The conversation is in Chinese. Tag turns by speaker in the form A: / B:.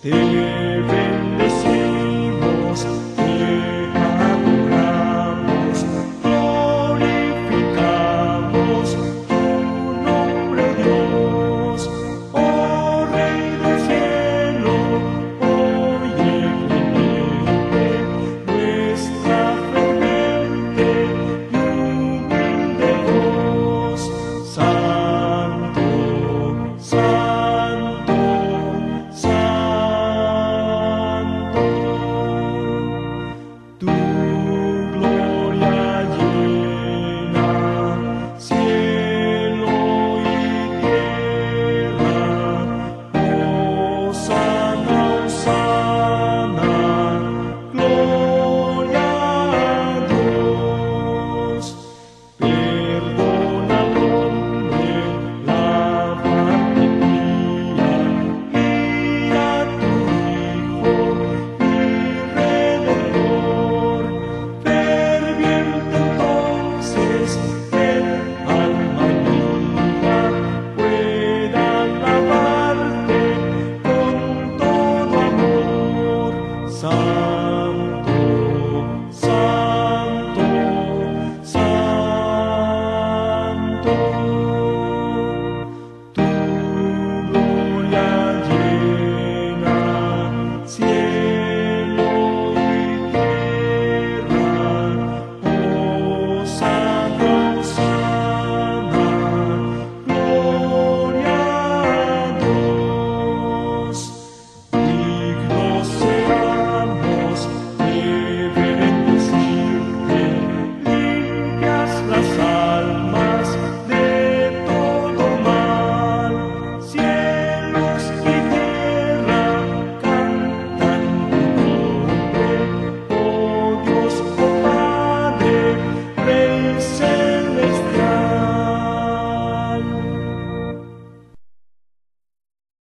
A: 爹。